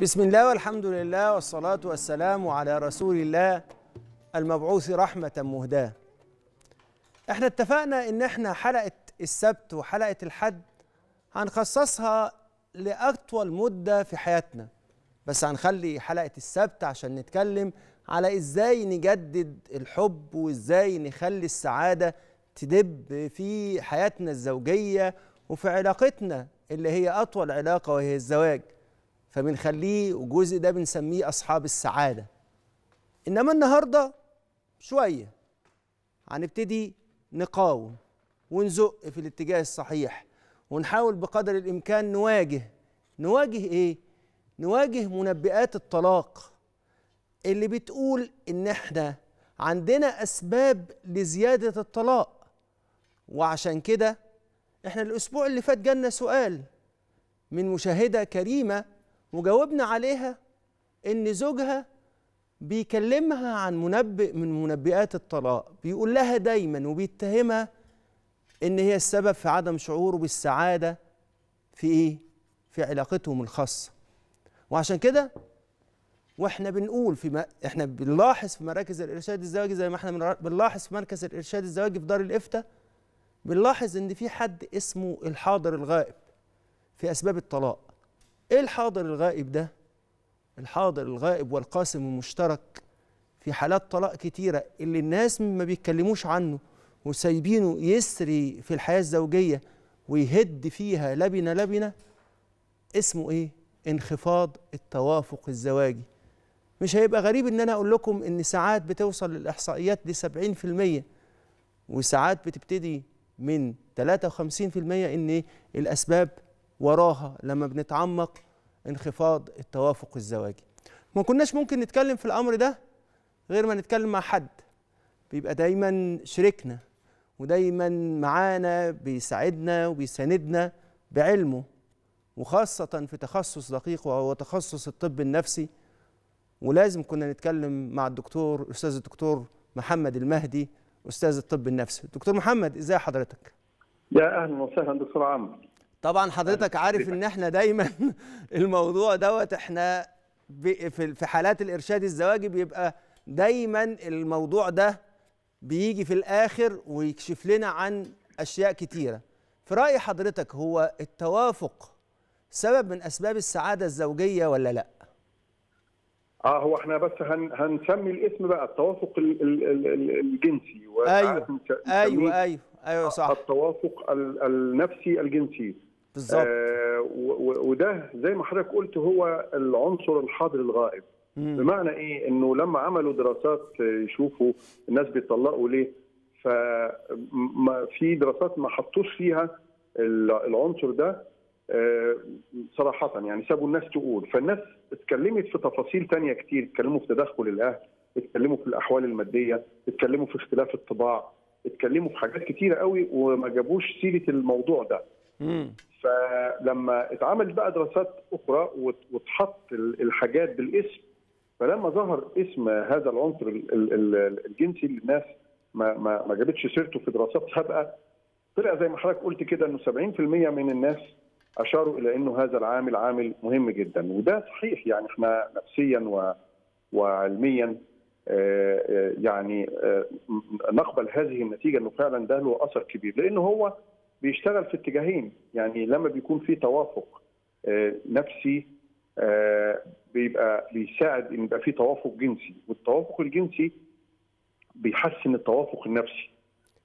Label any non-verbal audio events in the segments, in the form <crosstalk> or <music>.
بسم الله والحمد لله والصلاة والسلام على رسول الله المبعوث رحمة مهداة. إحنا اتفقنا ان إحنا حلقة السبت وحلقة الحد هنخصصها لأطول مدة في حياتنا. بس هنخلي حلقة السبت عشان نتكلم على إزاي نجدد الحب وازاي نخلي السعادة تدب في حياتنا الزوجية وفي علاقتنا اللي هي أطول علاقة وهي الزواج. فبنخليه والجزء ده بنسميه أصحاب السعادة إنما النهاردة شوية هنبتدي نقاوم ونزق في الاتجاه الصحيح ونحاول بقدر الإمكان نواجه نواجه إيه؟ نواجه منبئات الطلاق اللي بتقول إن إحنا عندنا أسباب لزيادة الطلاق وعشان كده إحنا الأسبوع اللي فات جالنا سؤال من مشاهدة كريمة وجاوبنا عليها إن زوجها بيكلمها عن منبئ من منبئات الطلاق بيقول لها دايما وبيتهمها إن هي السبب في عدم شعوره بالسعادة في إيه؟ في علاقتهم الخاصة وعشان كده وإحنا بنقول في ما إحنا بنلاحظ في مراكز الإرشاد الزواجي زي ما إحنا بنلاحظ في مركز الإرشاد الزواجي في دار الإفتاء بنلاحظ إن في حد اسمه الحاضر الغائب في أسباب الطلاق إيه الحاضر الغائب ده؟ الحاضر الغائب والقاسم المشترك في حالات طلاق كتيرة اللي الناس ما بيتكلموش عنه وسايبينه يسري في الحياة الزوجية ويهد فيها لبنة لبنة اسمه إيه؟ انخفاض التوافق الزواجي. مش هيبقى غريب إن أنا أقول لكم إن ساعات بتوصل للإحصائيات دي 70% وساعات بتبتدي من 53% إن الأسباب وراها لما بنتعمق انخفاض التوافق الزواجي. ما كناش ممكن نتكلم في الأمر ده غير ما نتكلم مع حد. بيبقى دايما شريكنا ودايما معانا بيساعدنا وبيساندنا بعلمه وخاصة في تخصص دقيق وهو تخصص الطب النفسي. ولازم كنا نتكلم مع الدكتور أستاذ الدكتور محمد المهدي أستاذ الطب النفسي. دكتور محمد إزاي حضرتك؟ يا أهلا وسهلا دكتور عمرو. طبعا حضرتك عارف إن إحنا دايما <laughs> الموضوع دوت إحنا في حالات الإرشاد الزواجي بيبقى دايما الموضوع ده بيجي في الآخر ويكشف لنا عن أشياء كتيرة. في رأي حضرتك هو التوافق سبب من أسباب السعادة الزوجية ولا لأ؟ آه هو إحنا بس هن هنسمي الاسم بقى التوافق ال ال ال الجنسي أيوه أيوه أيوه أيوه صح. التوافق النفسي الجنسي. بالظبط. آه وده زي ما حضرتك قلت هو العنصر الحاضر الغائب. مم. بمعنى إيه؟ إنه لما عملوا دراسات يشوفوا الناس بيطلقوا ليه. ففي دراسات ما حطوش فيها العنصر ده آه صراحة يعني سابوا الناس تقول. فالناس اتكلمت في تفاصيل تانية كتير. اتكلموا في تدخل الأهل اتكلموا في الأحوال المادية اتكلموا في اختلاف الطباع اتكلموا في حاجات كتيرة قوي وما جابوش سيرة الموضوع ده. مم. فلما اتعملت بقى دراسات أخرى واتحط الحاجات بالاسم فلما ظهر اسم هذا العنصر الجنسي اللي الناس ما ما ما جابتش سيرته في دراسات سابقة طلع زي ما حضرتك قلت كده إنه 70% من الناس أشاروا إلى إنه هذا العامل عامل مهم جدا وده صحيح يعني إحنا نفسيا و وعلميا يعني نقبل هذه النتيجة إنه فعلا ده له أثر كبير لأنه هو بيشتغل في اتجاهين. يعني لما بيكون في توافق نفسي بيبقى بيساعد إن يبقى في توافق جنسي. والتوافق الجنسي بيحسن التوافق النفسي.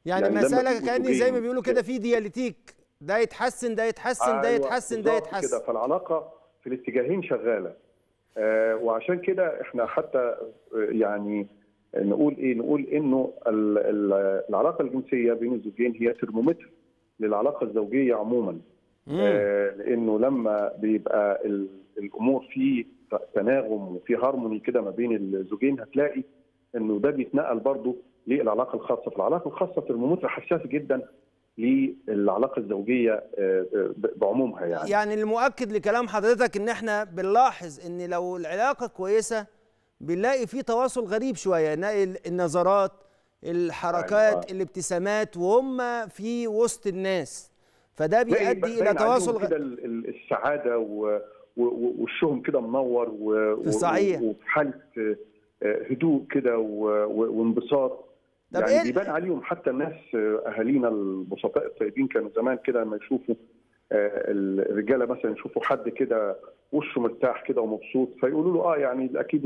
يعني, يعني مسألة كأني زي ما بيقولوا كده في دياليتيك. ده يتحسن ده يتحسن ده يتحسن ده يتحسن كده. فالعلاقة في الاتجاهين شغالة. آه وعشان كده إحنا حتى آه يعني نقول إيه؟ نقول إنه ال ال العلاقة الجنسية بين الزوجين هي ترمومتر. للعلاقة الزوجية عموما. آه لأنه لما بيبقى الأمور في تناغم وفي هارموني كده ما بين الزوجين هتلاقي إنه ده بيتنقل برضه للعلاقة الخاصة. فالعلاقه الخاصة ترمومتر حساس جدا للعلاقة الزوجية بعمومها يعني. يعني المؤكد لكلام حضرتك إن إحنا بنلاحظ إن لو العلاقة كويسة بنلاقي في تواصل غريب شوية نلاقي النظرات الحركات أيوة. الابتسامات وهم في وسط الناس فده بيؤدي إلى تواصل كده السعادة و- و- وشهم كده منور و- و- صحيح. وفي حالة آه، آه، هدوء كده و- و- وانبساط يعني إيه بيبان عليهم حتى الناس آه، أهالينا البسطاء الطيبين كانوا زمان كده لما يشوفوا آه، الرجالة مثلا يشوفوا حد كده وشه مرتاح كده ومبسوط فيقولوا له آه يعني أكيد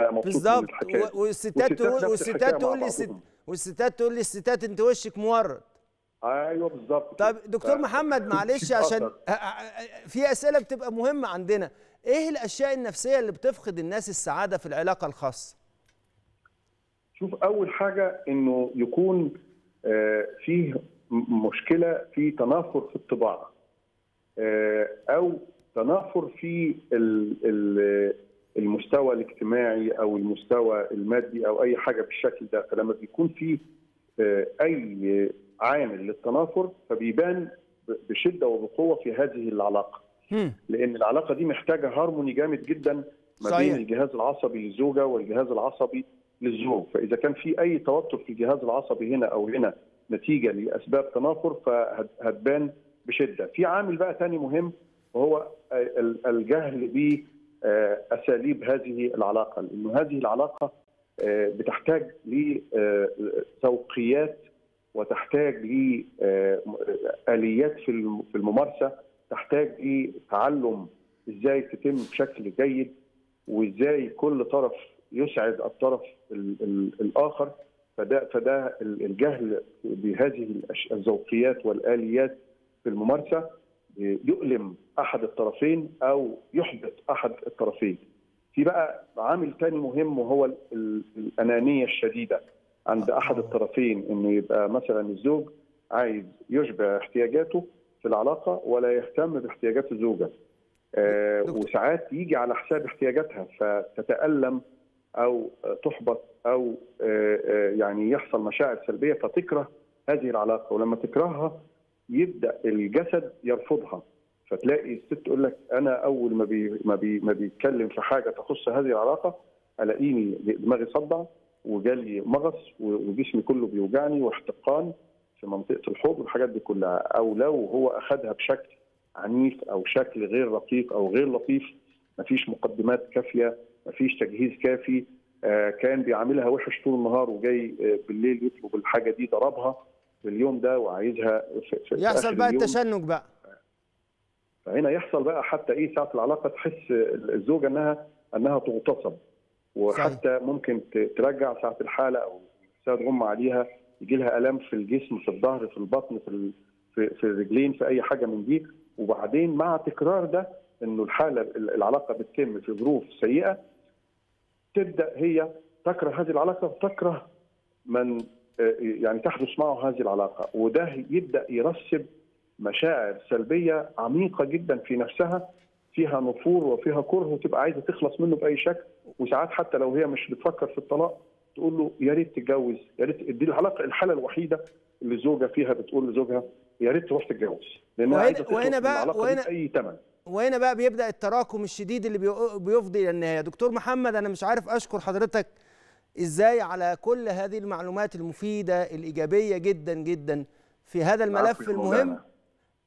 آه، مبسوط بالظبط. والستات تقول والستات تقول لي بعضهم. والستات تقول لي الستات انت وشك مورد. أيوه بالظبط. طب. دكتور ف- محمد <laughs> معلش عشان في أسئلة بتبقى مهمة عندنا. إيه الأشياء النفسية اللي بتفقد الناس السعادة في العلاقة الخاصة؟ شوف أول حاجة إنه يكون آه، فيه مشكلة في تنافر في الطباع. آه، أو تنافر في ال- ال- المستوى الاجتماعي أو المستوى المادي أو أي حاجة بالشكل ده فلما بيكون في آه، أي عامل للتنافر فبيبان بشدة وبقوة في هذه العلاقة. لأن العلاقة دي محتاجة هارموني جامد جدا ما. بين الجهاز العصبي للزوجة والجهاز العصبي للزوج فإذا كان في أي توتر في الجهاز العصبي هنا أو هنا نتيجة لأسباب تنافر فهتبان بشدة. في عامل بقى ثاني مهم وهو ال- الجهل باساليب هذه العلاقة. لأنه هذه العلاقة آه، بتحتاج لذوقيات وتحتاج لآليات في الم- في الممارسة. تحتاج لتعلم إزاي تتم بشكل جيد وإزاي كل طرف يسعد الطرف ال- ال- الآخر. فده فده ال- الجهل بهذه الذوقيات والآليات في الممارسة يؤلم أحد الطرفين أو يحبط أحد الطرفين. في بقى عامل تاني مهم وهو ال- ال- الأنانية الشديدة. عند أحد الطرفين إنه يبقى مثلا الزوج عايز يشبع احتياجاته في العلاقة ولا يهتم باحتياجات الزوجة آه. وساعات يجي على حساب احتياجاتها فتتألم أو آه، تحبط أو آه، آه، يعني يحصل مشاعر سلبية فتكره هذه العلاقة. ولما تكرهها يبدأ الجسد يرفضها. فتلاقي الست تقول لك أنا أول ما بي ما بي ما بيتكلم في حاجة تخص هذه العلاقة ألاقيني دماغي صدع وجالي مغص وجسمي كله بيوجعني واحتقان في منطقة الحوض والحاجات دي كلها. أو لو هو اخذها بشكل عنيف أو شكل غير رقيق أو غير لطيف مفيش مقدمات كافية مفيش تجهيز كافي آه، كان بيعاملها وحش طول النهار وجاي آه، بالليل يطلب الحاجة دي ضربها في اليوم ده وعايزها في في يحصل بقى. التشنج بقى. فهنا يحصل بقى حتى إيه ساعة العلاقة تحس الزوجه انها إنها تغتصب. وحتى ممكن ت- ترجع ساعة الحالة أو نفسها تغم عليها يجي لها الام في الجسم في الظهر في البطن في في, في الرجلين في أي حاجة من دي. وبعدين مع تكرار ده إنه الحالة العلاقة بتتم في ظروف سيئة تبدأ هي تكره هذه العلاقة وتكره من يعني تحدث معه هذه العلاقة وده يبدأ يرسب مشاعر سلبية عميقة جدا في نفسها فيها نفور وفيها كره وتبقى عايزة تخلص منه بأي شكل. وساعات حتى لو هي مش بتفكر في الطلاق تقول له يا ريت تتجوز يا ريت دي العلاقة الحالة الوحيدة اللي الزوجه فيها بتقول لزوجها يا ريت تروح تتجوز لأنها وهنا- عايزة وهنا بقى- وهنا- بأي ثمن وهنا بقى بيبدأ التراكم الشديد اللي بيفضي إلى النهايه دكتور محمد أنا مش عارف أشكر حضرتك إزاي على كل هذه المعلومات المفيدة الإيجابية جدا جدا في هذا الملف المهم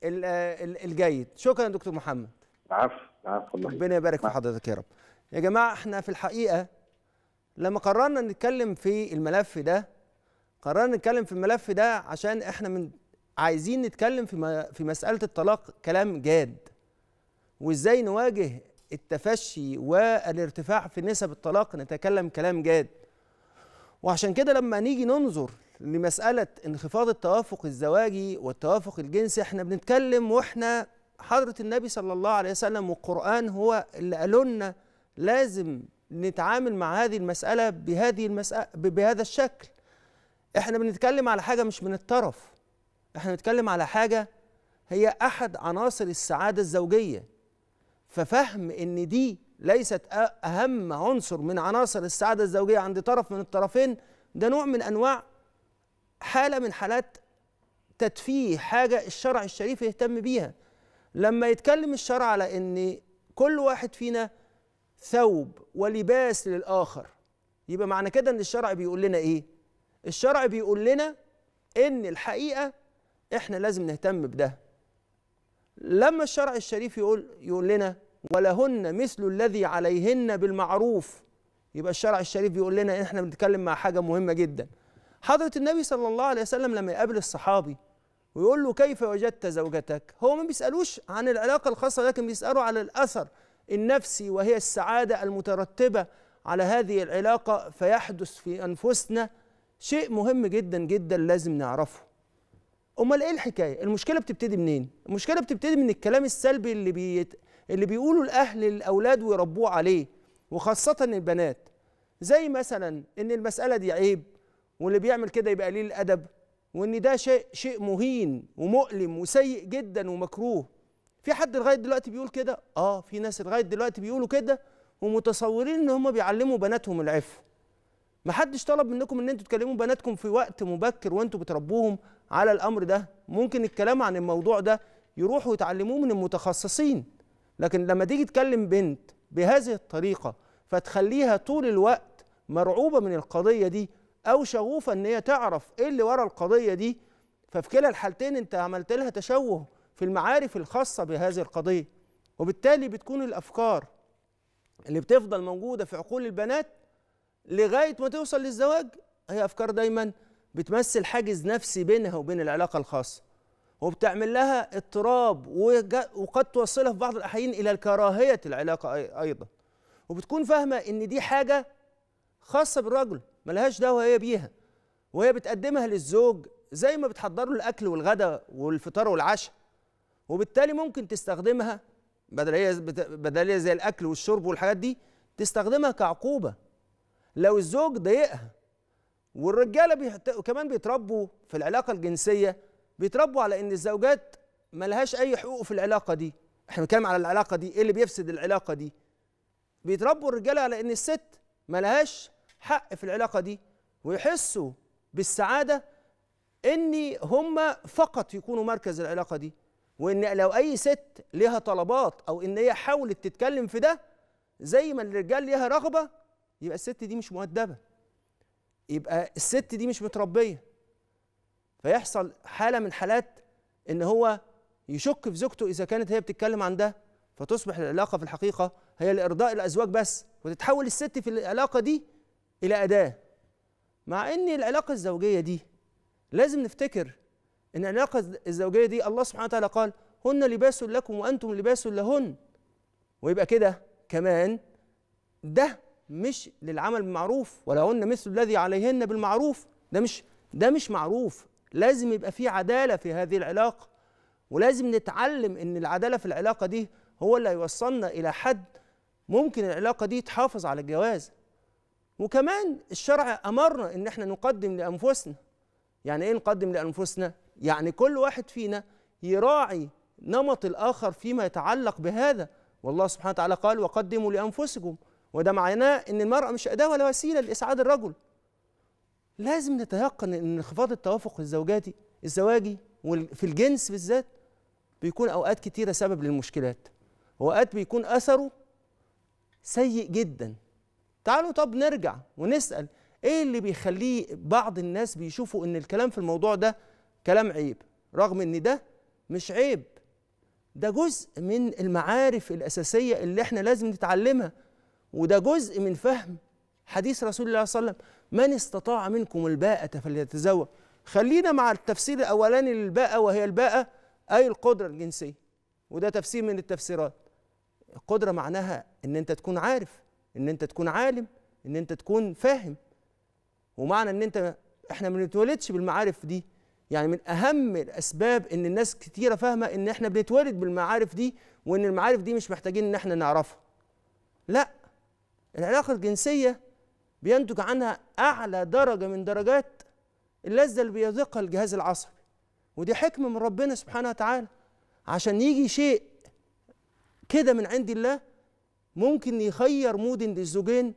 الجيد. شكرا يا دكتور محمد. عفو عفو الله ربنا يبارك في نعم. حضرتك يا رب. يا جماعة إحنا في الحقيقة لما قررنا نتكلم في الملف ده قررنا نتكلم في الملف ده عشان إحنا من عايزين نتكلم في في مسألة الطلاق كلام جاد. وإزاي نواجه التفشي والارتفاع في نسب الطلاق نتكلم كلام جاد. وعشان كده لما نيجي ننظر لمسألة انخفاض التوافق الزواجي والتوافق الجنسي إحنا بنتكلم وإحنا حضرة النبي صلى الله عليه وسلم والقرآن هو اللي قالوا لنا لازم نتعامل مع هذه المسألة بهذه المسألة بهذا الشكل. إحنا بنتكلم على حاجة مش من الطرف. إحنا بنتكلم على حاجة هي أحد عناصر السعادة الزوجية. ففهم إن دي ليست أ- أهم عنصر من عناصر السعادة الزوجية عند طرف من الطرفين ده نوع من أنواع حالة من حالات تدفيه حاجة الشرع الشريف يهتم بيها. لما يتكلم الشرع على إن كل واحد فينا ثوب ولباس للآخر يبقى معنى كده إن الشرع بيقول لنا إيه؟ الشرع بيقول لنا إن الحقيقة إحنا لازم نهتم بده. لما الشرع الشريف يقول يقول لنا ولهن مثل الذي عليهن بالمعروف. يبقى الشرع الشريف بيقول لنا إحنا بنتكلم مع حاجة مهمة جدا. حضرة النبي صلى الله عليه وسلم لما يقابل الصحابي ويقول له كيف وجدت زوجتك؟ هو ما بيسألوش عن العلاقة الخاصة لكن بيسألوا على الأثر النفسي وهي السعادة المترتبة على هذه العلاقة فيحدث في أنفسنا شيء مهم جدا جدا لازم نعرفه. أمال إيه الحكاية؟ المشكلة بتبتدي منين؟ المشكلة بتبتدي من الكلام السلبي اللي بيت... اللي بيقولوا الاهل للاولاد ويربوه عليه وخاصة البنات. زي مثلا إن المسألة دي عيب واللي بيعمل كده يبقى قليل الأدب وإن ده شيء شيء مهين ومؤلم وسيء جدا ومكروه. في حد لغاية دلوقتي بيقول كده؟ آه في ناس لغاية دلوقتي بيقولوا كده ومتصورين إن هم بيعلموا بناتهم العفه محدش طلب منكم إن أنتوا تكلموا بناتكم في وقت مبكر وأنتوا بتربوهم على الأمر ده. ممكن الكلام عن الموضوع ده يروحوا يتعلموه من المتخصصين. لكن لما تيجي تكلم بنت بهذه الطريقة فتخليها طول الوقت مرعوبة من القضية دي أو شغوفة إن هي تعرف إيه اللي ورا القضية دي ففي كلا الحالتين أنت عملت لها تشوه في المعارف الخاصة بهذه القضية. وبالتالي بتكون الأفكار اللي بتفضل موجودة في عقول البنات لغاية ما توصل للزواج هي أفكار دايما بتمثل حاجز نفسي بينها وبين العلاقة الخاصة. وبتعمل لها اضطراب وقد توصلها في بعض الأحيان إلى الكراهية العلاقة أيضا. وبتكون فاهمة إن دي حاجة خاصة بالرجل ملهاش دعوة هي بيها. وهي بتقدمها للزوج زي ما بتحضر له الأكل والغداء والفطار والعشاء. وبالتالي ممكن تستخدمها بدل هي بدل هي زي الأكل والشرب والحاجات دي تستخدمها كعقوبة. لو الزوج ضايقها والرجالة بيحت... كمان بيتربوا في العلاقة الجنسية بيتربوا على إن الزوجات ملهاش أي حقوق في العلاقة دي. إحنا بنتكلم على العلاقة دي إيه اللي بيفسد العلاقة دي؟ بيتربوا الرجاله على إن الست ملهاش حق في العلاقة دي ويحسوا بالسعادة إن هم فقط يكونوا مركز العلاقة دي وإن لو أي ست ليها طلبات أو إن هي حاولت تتكلم في ده زي ما الرجال ليها رغبة يبقى الست دي مش مؤدبة. يبقى الست دي مش متربية. فيحصل حالة من حالات إن هو يشك في زوجته إذا كانت هي بتتكلم عن ده فتصبح العلاقة في الحقيقة هي لإرضاء الأزواج بس وتتحول الست في العلاقة دي إلى أداة. مع إن العلاقة الزوجية دي لازم نفتكر إن العلاقة الزوجية دي الله سبحانه وتعالى قال هن لباس لكم وأنتم لباس لهن. ويبقى كده كمان ده مش للعمل بالمعروف ولهن مثل الذي عليهن بالمعروف. ده مش ده مش معروف. لازم يبقى في عدالة في هذه العلاقة ولازم نتعلم إن العدالة في العلاقة دي هو اللي هيوصلنا إلى حد ممكن العلاقة دي تحافظ على الجواز. وكمان الشرع أمرنا إن إحنا نقدم لأنفسنا. يعني إيه نقدم لأنفسنا؟ يعني كل واحد فينا يراعي نمط الآخر فيما يتعلق بهذا. والله سبحانه وتعالى قال وقدموا لأنفسكم. وده معناه إن المرأة مش أداة ولا وسيلة لإسعاد الرجل. لازم نتيقن إن انخفاض التوافق الزوجاتي الزواجي في الجنس بالذات بيكون أوقات كتيرة سبب للمشكلات. واوقات بيكون أثره سيء جدا. تعالوا طب نرجع ونسأل إيه اللي بيخليه بعض الناس بيشوفوا إن الكلام في الموضوع ده كلام عيب رغم إن ده مش عيب؟ ده جزء من المعارف الأساسية اللي إحنا لازم نتعلمها وده جزء من فهم حديث رسول الله صلى الله عليه وسلم. من استطاع منكم الباءة فليتزوج. خلينا مع التفسير الأولاني للباءة وهي الباءة أي القدرة الجنسية. وده تفسير من التفسيرات. القدرة معناها إن أنت تكون عارف إن أنت تكون عالم إن أنت تكون فاهم. ومعنى إن أنت إحنا ما بنتولدش بالمعارف دي. يعني من أهم الأسباب إن الناس كتيرة فاهمة إن إحنا بنتولد بالمعارف دي وإن المعارف دي مش محتاجين إن إحنا نعرفها. لا العلاقة الجنسية بينتج عنها أعلى درجة من درجات اللذة اللي بيذوقها الجهاز العصبي ودي حكمة من ربنا سبحانه وتعالى عشان يجي شيء كده من عند الله ممكن يخير مود للزوجين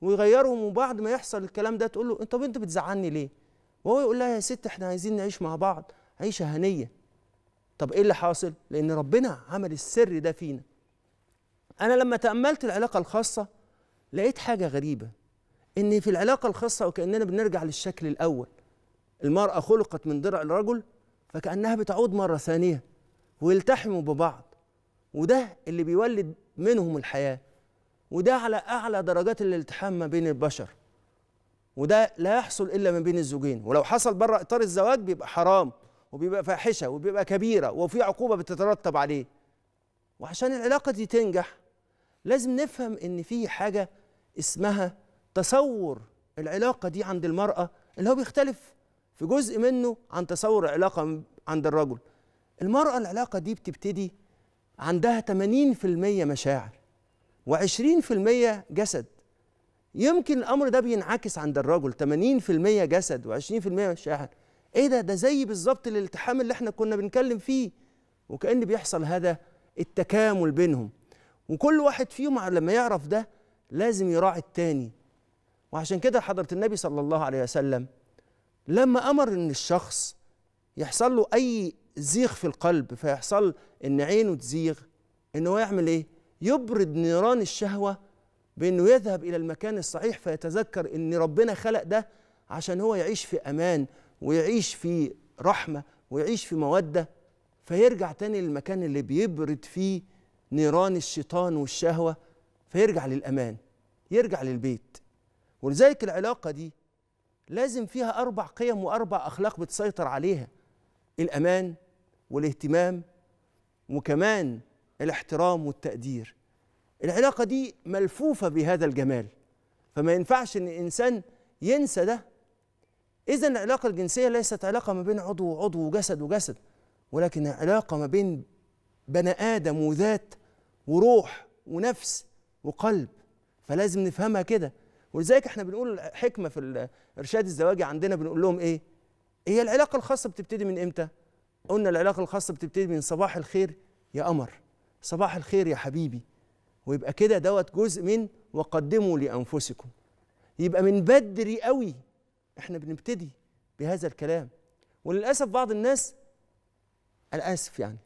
ويغيرهم وبعد ما يحصل الكلام ده تقول له طب أنت بتزعلني ليه؟ وهو يقول لها يا ست إحنا عايزين نعيش مع بعض عيشة هنية. طب إيه اللي حاصل؟ لأن ربنا عمل السر ده فينا. أنا لما تأملت العلاقة الخاصة لقيت حاجة غريبة إن في العلاقة الخاصة وكأننا بنرجع للشكل الأول. المرأة خلقت من ضلع الرجل فكأنها بتعود مرة ثانية ويلتحموا ببعض. وده اللي بيولد منهم الحياة وده على أعلى درجات الالتحام ما بين البشر وده لا يحصل إلا ما بين الزوجين ولو حصل بره إطار الزواج بيبقى حرام وبيبقى فاحشة وبيبقى كبيرة وفي عقوبة بتترتب عليه وعشان العلاقة دي تنجح لازم نفهم إن في حاجة اسمها تصور العلاقة دي عند المرأة اللي هو بيختلف في جزء منه عن تصور العلاقة عند الرجل. المرأة العلاقة دي بتبتدي عندها 80% مشاعر و20% جسد. يمكن الأمر ده بينعكس عند الرجل 80% جسد و20% مشاعر. إيه ده؟ ده زي بالظبط الالتحام اللي إحنا كنا بنتكلم فيه وكأن بيحصل هذا التكامل بينهم. وكل واحد فيهم لما يعرف ده لازم يراعي التاني. وعشان كده حضرة النبي صلى الله عليه وسلم لما أمر إن الشخص يحصل له أي زيغ في القلب فيحصل إن عينه تزيغ إن هو يعمل إيه؟ يبرد نيران الشهوة بإنه يذهب إلى المكان الصحيح فيتذكر إن ربنا خلق ده عشان هو يعيش في أمان ويعيش في رحمة ويعيش في مودة فيرجع تاني للمكان اللي بيبرد فيه نيران الشيطان والشهوة فيرجع للأمان يرجع للبيت ولذلك العلاقة دي لازم فيها أربع قيم وأربع أخلاق بتسيطر عليها الأمان والاهتمام وكمان الاحترام والتقدير. العلاقة دي ملفوفة بهذا الجمال فما ينفعش إن الإنسان ينسى ده. إذا العلاقة الجنسية ليست علاقة ما بين عضو وعضو وجسد وجسد ولكن علاقة ما بين بني آدم وذات وروح ونفس وقلب. فلازم نفهمها كده. ولذلك إحنا بنقول حكمة في الإرشاد الزواجي عندنا بنقول لهم إيه؟ هي العلاقة الخاصة بتبتدي من إمتى؟ قلنا العلاقة الخاصة بتبتدي من صباح الخير يا قمر صباح الخير يا حبيبي ويبقى كده دوت جزء من وقدموا لأنفسكم يبقى من بدري قوي إحنا بنبتدي بهذا الكلام وللأسف بعض الناس أنا اسف يعني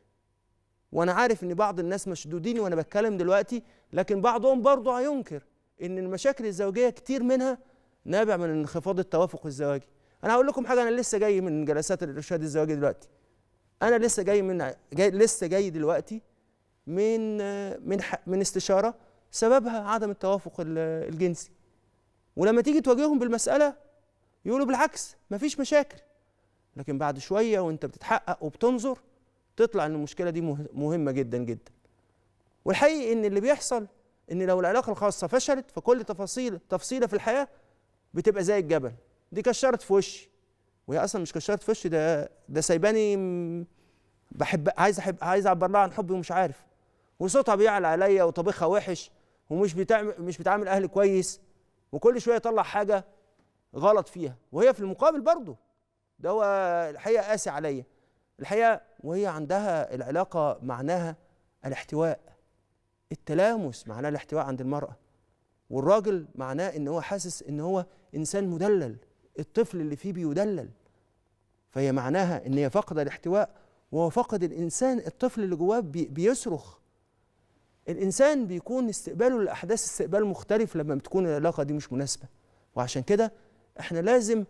وأنا عارف إن بعض الناس مشدودين وأنا بتكلم دلوقتي لكن بعضهم برضه هينكر إن المشاكل الزوجية كتير منها نابع من انخفاض التوافق الزواجي. أنا هقول لكم حاجة أنا لسه جاي من جلسات الإرشاد الزواجي دلوقتي. أنا لسه جاي من جاي لسه جاي دلوقتي من من من استشارة سببها عدم التوافق الجنسي. ولما تيجي تواجههم بالمسألة يقولوا بالعكس مفيش مشاكل. لكن بعد شوية وأنت بتتحقق وبتنظر تطلع إن المشكلة دي مهمة جدا جدا. والحقيقي إن اللي بيحصل إن لو العلاقة الخاصة فشلت فكل تفاصيل تفصيلة في الحياة بتبقى زي الجبل. دي كشرت في وشي. وهي أصلا مش كشرت في وشي ده ده سايباني بحب عايز أحب عايز أعبر لها عن حبي ومش عارف. وصوتها بيعلى عليا وطبخها وحش ومش بتعمل مش بتعامل أهلي كويس. وكل شوية يطلع حاجة غلط فيها. وهي في المقابل برضه. ده هو الحقيقة قاسي عليا. الحقيقة وهي عندها العلاقة معناها الاحتواء. التلامس معناه الاحتواء عند المرأة والراجل معناه إن هو حاسس إن هو إنسان مدلل الطفل اللي فيه بيدلل فهي معناها إن هي فقد الاحتواء وهو فقد الإنسان الطفل اللي جواه بي بيصرخ. الإنسان بيكون استقباله للأحداث استقبال مختلف لما بتكون العلاقة دي مش مناسبة. وعشان كده إحنا لازم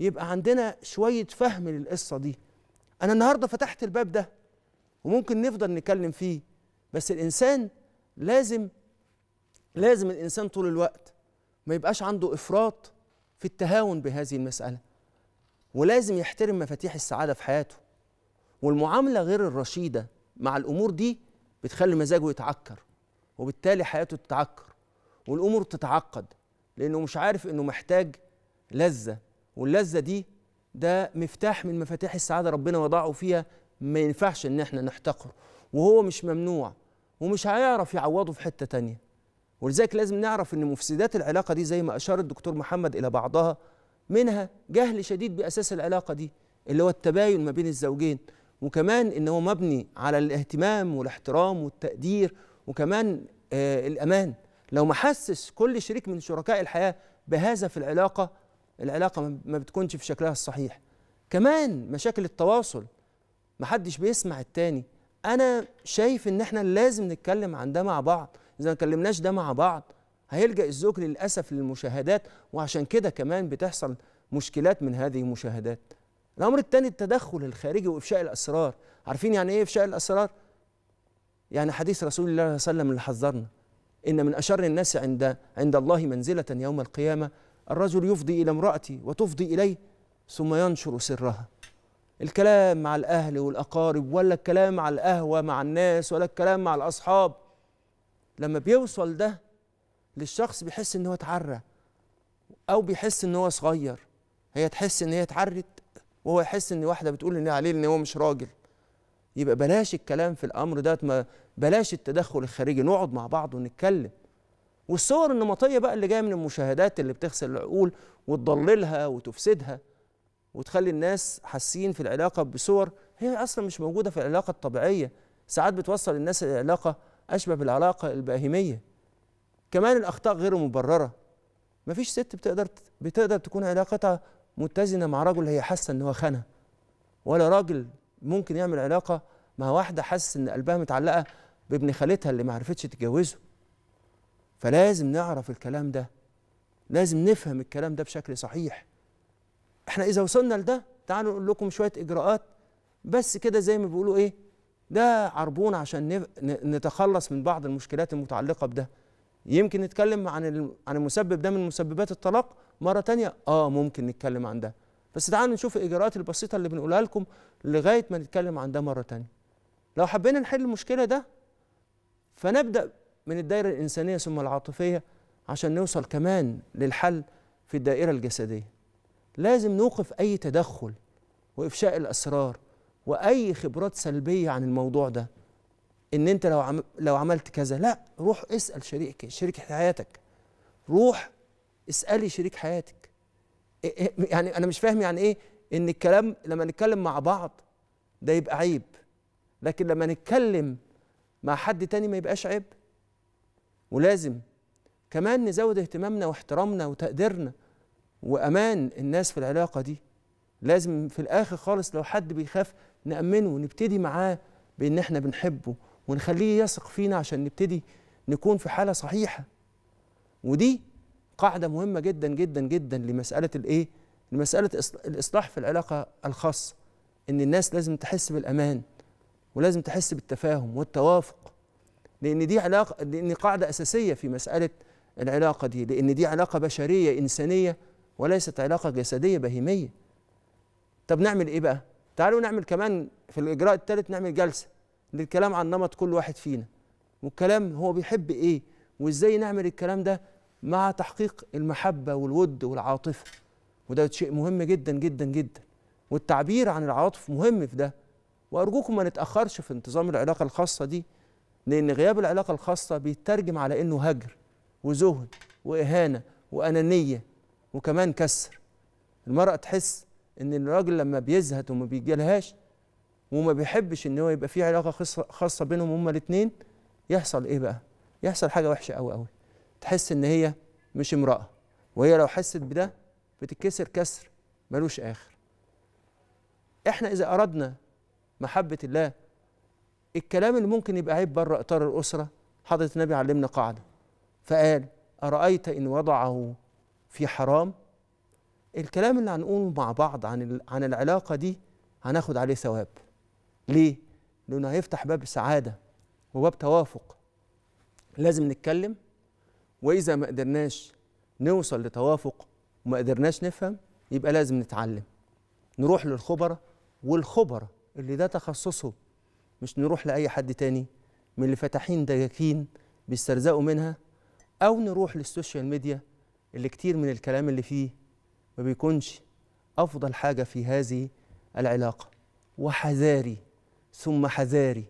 يبقى عندنا شوية فهم للقصة دي. أنا النهارده فتحت الباب ده وممكن نفضل نتكلم فيه بس الإنسان لازم لازم الإنسان طول الوقت ما يبقاش عنده إفراط في التهاون بهذه المسألة. ولازم يحترم مفاتيح السعادة في حياته. والمعاملة غير الرشيدة مع الأمور دي بتخلي مزاجه يتعكر وبالتالي حياته تتعكر والأمور تتعقد لأنه مش عارف إنه محتاج لذة. واللذة دي ده مفتاح من مفاتيح السعادة ربنا وضعه فيها ما ينفعش إن إحنا نحتقره. وهو مش ممنوع. ومش هيعرف يعوضه في حتة تانية. ولذلك لازم نعرف إن مفسدات العلاقة دي زي ما أشار الدكتور محمد إلى بعضها منها جهل شديد بأساس العلاقة دي اللي هو التباين ما بين الزوجين وكمان إن هو مبني على الاهتمام والاحترام والتقدير وكمان آه الأمان. لو ما حسس كل شريك من شركاء الحياة بهذا في العلاقة العلاقة ما بتكونش في شكلها الصحيح. كمان مشاكل التواصل محدش بيسمع التاني. أنا شايف إن إحنا لازم نتكلم عن ده مع بعض. إذا ما اتكلمناش ده مع بعض هيلجأ الزوج للأسف للمشاهدات وعشان كده كمان بتحصل مشكلات من هذه المشاهدات. الأمر الثاني التدخل الخارجي وإفشاء الأسرار. عارفين يعني إيه إفشاء الأسرار؟ يعني حديث رسول الله صلى الله عليه وسلم اللي حذرنا. إن من أشر الناس عند عند الله منزلة يوم القيامة الرجل يفضي إلى امرأته وتفضي إليه ثم ينشر سرها. الكلام مع الأهل والأقارب ولا الكلام مع القهوة مع الناس ولا الكلام مع الأصحاب. لما بيوصل ده للشخص بيحس إن هو اتعرى أو بيحس إن هو صغير. هي تحس إن هي اتعرت وهو يحس إن واحدة بتقول إن عليه إن هو مش راجل. يبقى بلاش الكلام في الأمر ده ما بلاش التدخل الخارجي نقعد مع بعض ونتكلم. والصور النمطية بقى اللي جاية من المشاهدات اللي بتغسل العقول وتضللها وتفسدها وتخلي الناس حاسين في العلاقة بصور هي أصلا مش موجودة في العلاقة الطبيعية. ساعات بتوصل الناس العلاقة أشبه بالعلاقة الباهمية. كمان الأخطاء غير مبررة. مفيش ست بتقدر بتقدر تكون علاقتها متزنة مع رجل هي حاسة إن هو خانها. ولا راجل ممكن يعمل علاقة مع واحدة حاسة إن قلبها متعلقة بابن خالتها اللي ما عرفتش تتجوزه. فلازم نعرف الكلام ده. لازم نفهم الكلام ده بشكل صحيح. إحنا إذا وصلنا لده تعالوا نقول لكم شوية إجراءات. بس كده زي ما بيقولوا إيه ده عربون عشان نتخلص من بعض المشكلات المتعلقة بده. يمكن نتكلم عن عن المسبب ده من مسببات الطلاق مرة تانية آه ممكن نتكلم عن ده. بس تعالوا نشوف الإجراءات البسيطة اللي بنقولها لكم لغاية ما نتكلم عن ده مرة تانية. لو حبينا نحل المشكلة ده فنبدأ من الدائره الإنسانية ثم العاطفية عشان نوصل كمان للحل في الدائرة الجسدية. لازم نوقف أي تدخل وإفشاء الأسرار وأي خبرات سلبية عن الموضوع ده. إن أنت لو عم لو عملت كذا لا روح اسأل شريك شريك حياتك. روح اسألي شريك حياتك. يعني أنا مش فاهم يعني إيه إن الكلام لما نتكلم مع بعض ده يبقى عيب. لكن لما نتكلم مع حد تاني ما يبقاش عيب. ولازم كمان نزود اهتمامنا واحترامنا وتقديرنا وأمان الناس في العلاقة دي. لازم في الآخر خالص لو حد بيخاف نأمنه ونبتدي معاه بإن إحنا بنحبه ونخليه يثق فينا عشان نبتدي نكون في حالة صحيحة. ودي قاعدة مهمة جدا جدا جدا لمسألة الإيه؟ لمسألة الإصلاح في العلاقة الخاصه إن الناس لازم تحس بالأمان ولازم تحس بالتفاهم والتوافق. لأن دي علاقة لأن قاعدة أساسية في مسألة العلاقة دي. لأن دي علاقة بشرية إنسانية وليست علاقة جسدية بهيمية. طب نعمل إيه بقى؟ تعالوا نعمل كمان في الإجراء الثالث نعمل جلسة للكلام عن نمط كل واحد فينا. والكلام هو بيحب إيه؟ وإزاي نعمل الكلام ده مع تحقيق المحبة والود والعاطفة؟ وده شيء مهم جدا جدا جدا. والتعبير عن العواطف مهم في ده. وأرجوكم ما نتأخرش في انتظام العلاقة الخاصة دي لأن غياب العلاقة الخاصة بيترجم على إنه هجر وزهد وإهانة وأنانية. وكمان كسر. المرأة تحس إن الراجل لما بيزهد وما بيجيلهاش وما بيحبش إن هو يبقى في علاقة خاصة بينهم هما الاتنين يحصل إيه بقى؟ يحصل حاجة وحشة أوي أوي. تحس إن هي مش امرأة. وهي لو حست بده بتتكسر كسر ملوش آخر. إحنا إذا أردنا محبة الله الكلام اللي ممكن يبقى عيب بره إطار الأسرة حضرة النبي علمنا قاعدة. فقال أرأيت إن وضعه في حرام. الكلام اللي هنقوله مع بعض عن عن العلاقة دي هناخد عليه ثواب. ليه؟ لأنه هيفتح باب سعادة وباب توافق. لازم نتكلم وإذا ما قدرناش نوصل لتوافق وما قدرناش نفهم يبقى لازم نتعلم. نروح للخبراء والخبراء اللي ده تخصصهم مش نروح لأي حد تاني من اللي فاتحين دجاكين بيسترزقوا منها أو نروح للسوشيال ميديا اللي كتير من الكلام اللي فيه ما بيكونش أفضل حاجة في هذه العلاقة. وحذاري ثم حذاري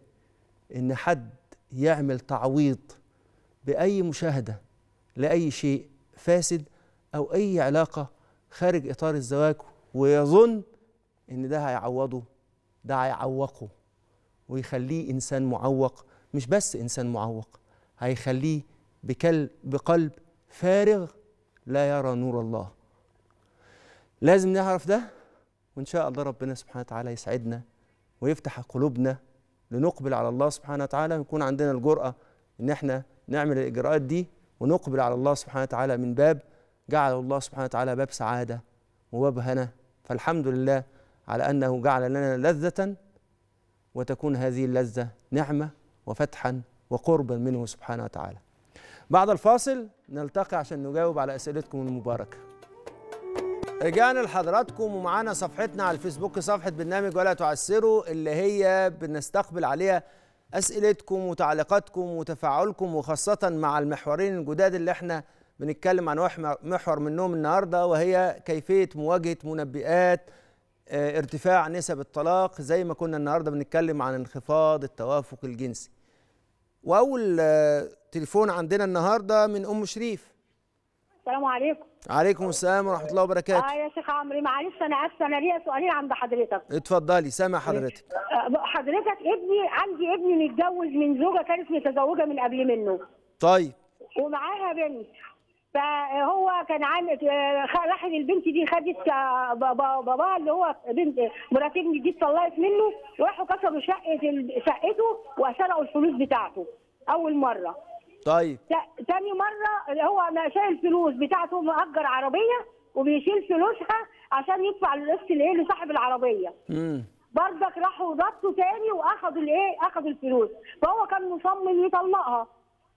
إن حد يعمل تعويض بأي مشاهدة لأي شيء فاسد أو أي علاقة خارج إطار الزواج ويظن إن ده هيعوضه ده هيعوقه ويخليه إنسان معوق. مش بس إنسان معوق هيخليه بكل بقلب فارغ لا يرى نور الله. لازم نعرف ده وإن شاء الله ربنا سبحانه وتعالى يسعدنا ويفتح قلوبنا لنقبل على الله سبحانه وتعالى ويكون عندنا الجرأة إن إحنا نعمل الإجراءات دي ونقبل على الله سبحانه وتعالى من باب جعل الله سبحانه وتعالى باب سعادة وباب هنا. فالحمد لله على أنه جعل لنا لذة وتكون هذه اللذة نعمة وفتحا وقربا منه سبحانه وتعالى. بعد الفاصل نلتقي عشان نجاوب على أسئلتكم المباركة رجعنا لحضراتكم ومعانا صفحتنا على الفيسبوك صفحة برنامج ولا تعسروا اللي هي بنستقبل عليها أسئلتكم وتعليقاتكم وتفاعلكم وخاصة مع المحورين الجداد اللي إحنا بنتكلم عن محور منهم النهارده وهي كيفية مواجهة منبئات ارتفاع نسب الطلاق زي ما كنا النهارده بنتكلم عن انخفاض التوافق الجنسي. وأول تليفون عندنا النهارده من أم شريف. السلام عليكم. عليكم السلام ورحمة الله وبركاته. آه يا شيخ عمرو معلش أنا آسفة أنا ليا سؤالين عند حضرتك. اتفضلي سامع حضرتك. حضرتك ابني عندي ابني متجوز من زوجة كانت متزوجة من قبل منه. طيب. ومعاها بنت. فهو كان عن راحت البنت دي خدت باباها اللي هو بنت مرات ابني دي اتطلقت منه وراحوا كسروا شقة شقته وسرقوا الفلوس بتاعته أول مرة. طيب. تاني مرة هو شايل فلوس بتاعته مأجر عربية وبيشيل فلوسها عشان يدفع القسط الإيه لصاحب العربية. امم برضك راحوا ضبطوا تاني وأخدوا الإيه؟ أخدوا الفلوس، فهو كان مصمم يطلقها.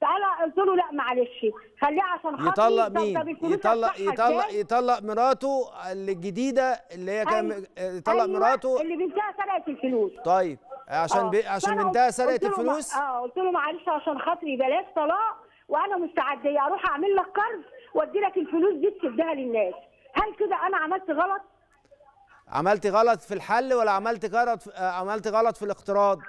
فانا قلت له لا معلش خليه عشان خاطري يطلق مين؟ يطلق يطلق يطلق مراته الجديدة اللي هي كان أيوة. يطلق أيوة. مراته اللي بنتها سرقت الفلوس طيب عشان آه. بي... عشان بنتها سرقت الفلوس آه قلت له معلش عشان خاطري بلاش طلاق وأنا مستعده أروح أعمل لك قرض وأدي لك الفلوس دي تسدها للناس هل كده أنا عملت غلط؟ عملت غلط في الحل ولا عملت غلط في... آه، عملت غلط في الاقتراض لا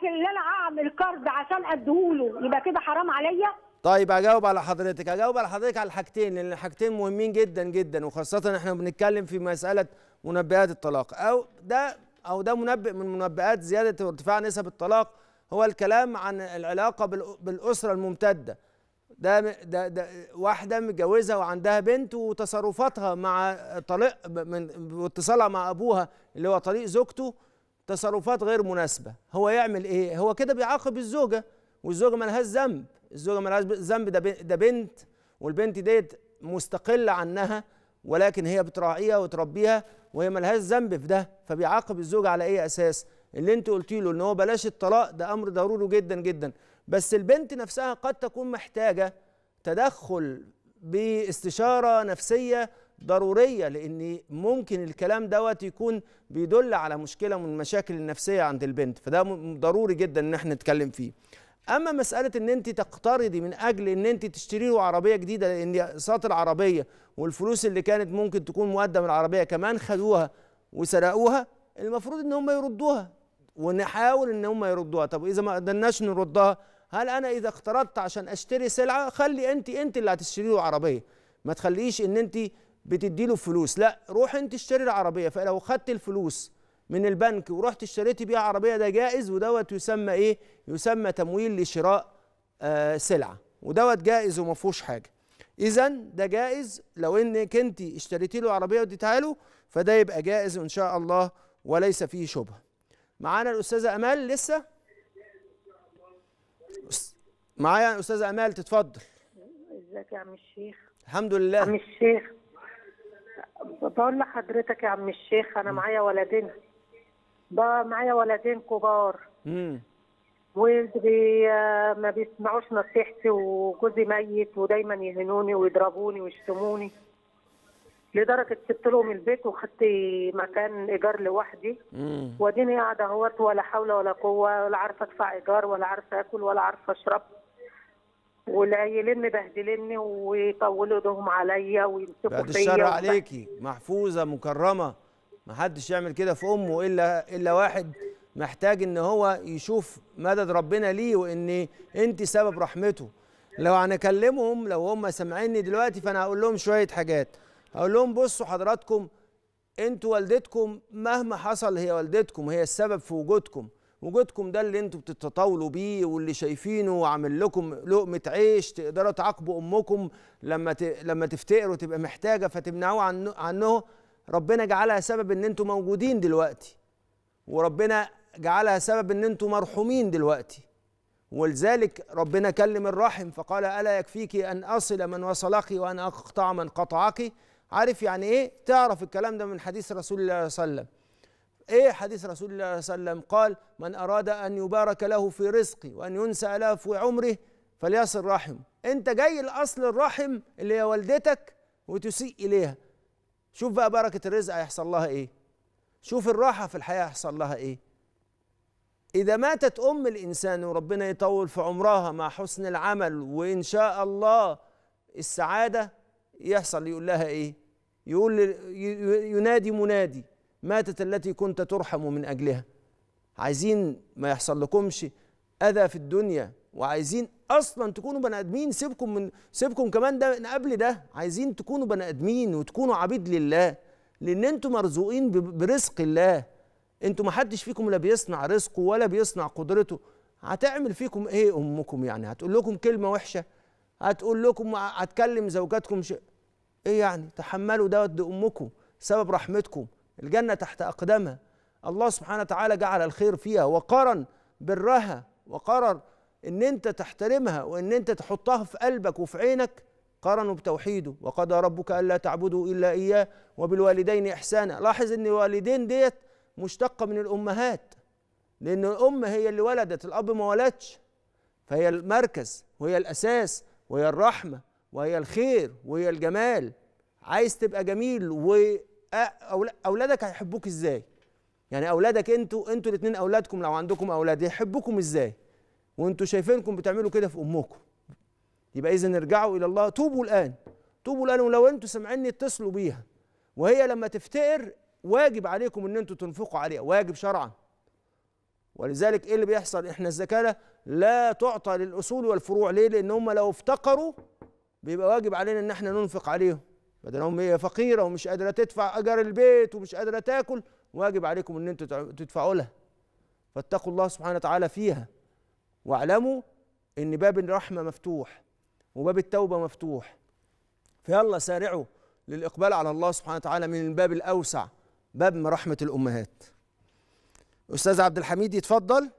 في اللي أنا أعمل قرض عشان أديهوله يبقى كده حرام عليا؟ طيب هجاوب على حضرتك هجاوب على حضرتك على الحاجتين لأن الحاجتين مهمين جدا جدا وخاصة إحنا بنتكلم في مسألة منبئات الطلاق أو ده أو ده منبئ من منبئات زيادة وارتفاع نسب الطلاق هو الكلام عن العلاقة بال- بالأسرة الممتدة ده ده, ده واحدة متجوزة وعندها بنت وتصرفاتها مع طليق من واتصالها مع أبوها اللي هو طليق زوجته تصرفات غير مناسبة. هو يعمل إيه؟ هو كده بيعاقب الزوجة والزوجة ملهاش ذنب. الزوجة ملهاش ذنب ده ده بنت والبنت ديت مستقلة عنها ولكن هي بتراعيها وتربيها وهي ملهاش ذنب في ده. فبيعاقب الزوج على اي أساس؟ اللي أنت قلتي له إن هو بلاش الطلاق ده أمر ضروري جدا جدا. بس البنت نفسها قد تكون محتاجة تدخل باستشارة نفسية ضرورية لأن ممكن الكلام دوت يكون بيدل على مشكلة من المشاكل النفسية عند البنت فده ضروري جدا إن إحنا نتكلم فيه. أما مسألة إن أنت تقترضي من أجل إن أنت تشتري له عربية جديدة لأن اقساط العربية والفلوس اللي كانت ممكن تكون مقدم العربية كمان خدوها وسرقوها المفروض إن هم يردوها ونحاول إن هم يردوها. طب إذا ما قدرناش نردها هل أنا إذا اقترضت عشان أشتري سلعة خلي أنت أنت اللي هتشتري له عربية. ما تخليش إن أنت بتدي له فلوس. لا روح انت اشتري العربية. فلو خدت الفلوس من البنك ورحت اشتريتي بيها عربية ده جائز ودوت يسمى إيه؟ يسمى تمويل لشراء آه سلعة. ودوت جائز وما فيهوش حاجة. اذا ده جائز. لو إنك أنت اشتريتي له عربية واديتها له فده يبقى جائز إن شاء الله وليس فيه شبهة. معانا الأستاذة أمال لسه؟ معايا الاستاذه أمال تتفضل. إزيك يا عم الشيخ؟ الحمد عم لله الشيخ بقول لحضرتك يا عم الشيخ أنا معايا ولدين. بقى معايا ولدين كبار. امم وبي ما بيسمعوش نصيحتي وجوزي ميت ودايما يهنوني ويضربوني ويشتموني. لدرجة سبت لهم البيت وخدت مكان إيجار لوحدي. واديني قاعدة أهوت ولا حول ولا قوة ولا عارفة أدفع إيجار ولا عارفة آكل ولا عارفة أشرب. والعيلين مبهدليني ويطولوا ايدهم عليا ويمسكوا بعد فيا الشر عليكي. محفوظة مكرمة. ما حدش يعمل كده في أمه إلا إلا واحد محتاج إن هو يشوف مدد ربنا ليه وإن أنت سبب رحمته. لو هنكلمهم لو هم سامعيني دلوقتي فأنا هقول لهم شوية حاجات. هقول لهم بصوا حضراتكم أنتوا والدتكم مهما حصل هي والدتكم هي السبب في وجودكم. وجودكم ده اللي أنتوا بتتطاولوا بيه واللي شايفينه وعامل لكم لقمة عيش تقدروا تعاقبوا أمكم لما ت... لما تفتقروا تبقى محتاجة فتمنعوه عنه عنه. ربنا جعلها سبب إن أنتوا موجودين دلوقتي. وربنا جعلها سبب إن أنتوا مرحومين دلوقتي. ولذلك ربنا كلم الرحم فقال ألا يكفيك أن أصل من وصلك وأن أقطع من قطعك. عارف يعني إيه؟ تعرف الكلام ده من حديث رسول الله صلى الله عليه وسلم. إيه حديث رسول الله صلى الله عليه وسلم؟ قال من أراد أن يبارك له في رزقه وأن ينسى له في عمره فليصل رحم. أنت جاي لأصل الرحم اللي هي والدتك وتسيء إليها. شوف بقى بركة الرزق هيحصل لها إيه. شوف الراحة في الحياة هيحصل لها إيه. إذا ماتت أم الإنسان وربنا يطول في عمرها مع حسن العمل وإن شاء الله السعادة يحصل يقول لها إيه. يقول ينادي منادي. ماتت التي كنت ترحم من أجلها. عايزين ما يحصل لكمش أذى في الدنيا وعايزين أصلا تكونوا بني آدمين. سيبكم من سيبكم كمان ده من قبل ده. عايزين تكونوا بني آدمين وتكونوا عبيد لله لأن أنتم مرزوقين برزق الله. أنتوا ما حدش فيكم لا بيصنع رزقه ولا بيصنع قدرته. هتعمل فيكم إيه أمكم يعني؟ هتقول لكم كلمة وحشة؟ هتقول لكم هتكلم زوجاتكم إيه يعني؟ تحملوا دوت بامكم سبب رحمتكم. الجنة تحت أقدامها. الله سبحانه وتعالى جعل الخير فيها وقرن برها وقرر إن أنت تحترمها وإن أنت تحطها في قلبك وفي عينك قرنوا بتوحيده. وقضى ربك ألا تعبدوا إلا إياه وبالوالدين إحسانا. لاحظ إن الوالدين ديت مشتقة من الأمهات لأن الأم هي اللي ولدت الأب ما ولدش. فهي المركز وهي الأساس وهي الرحمة وهي الخير وهي الجمال. عايز تبقى جميل واولادك هيحبوك إزاي؟ يعني أولادك أنتوا أنتوا الاثنين أولادكم لو عندكم أولاد يحبوكم إزاي؟ وأنتوا شايفينكم بتعملوا كده في أمكم. يبقى اذا ارجعوا إلى الله. توبوا الآن. توبوا الآن ولو أنتوا سامعيني اتصلوا بيها. وهي لما تفتقر واجب عليكم إن أنتوا تنفقوا عليها. واجب شرعا. ولذلك إيه اللي بيحصل؟ إحنا الزكاة لا تعطى للأصول والفروع. ليه؟ لأن هم لو افتقروا بيبقى واجب علينا إن إحنا ننفق عليهم. بدل هم هي فقيرة ومش قادرة تدفع أجر البيت ومش قادرة تاكل واجب عليكم إن أنتوا تدفعوا لها. فاتقوا الله سبحانه وتعالى فيها. واعلموا إن باب الرحمة مفتوح وباب التوبة مفتوح. فيلا سارعوا للإقبال على الله سبحانه وتعالى من الباب الأوسع باب رحمة الأمهات. أستاذ عبد الحميد يتفضل.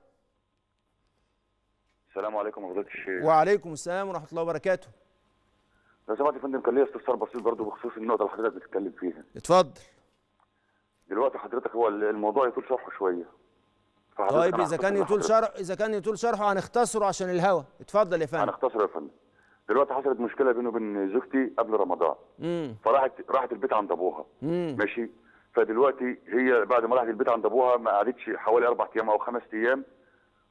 السلام عليكم ورحمة الشيخ وعليكم السلام ورحمة الله وبركاته. لو سمحت يا فندم كان ليا استفسار بسيط برضه بخصوص النقطة اللي حضرتك بتتكلم فيها. اتفضل. دلوقتي حضرتك هو الموضوع يطول شرحه شوية. طيب إذا كان يطول شرح إذا كان يطول شرحه هنختصره عشان الهوا. اتفضل يا فندم. هنختصره يا فندم. دلوقتي حصلت مشكلة بيني وبين زوجتي قبل رمضان. امم فراحت راحت البيت عند أبوها. امم ماشي؟ فدلوقتي هي بعد ما راحت البيت عند أبوها ما قعدتش حوالي أربع أيام أو خمس أيام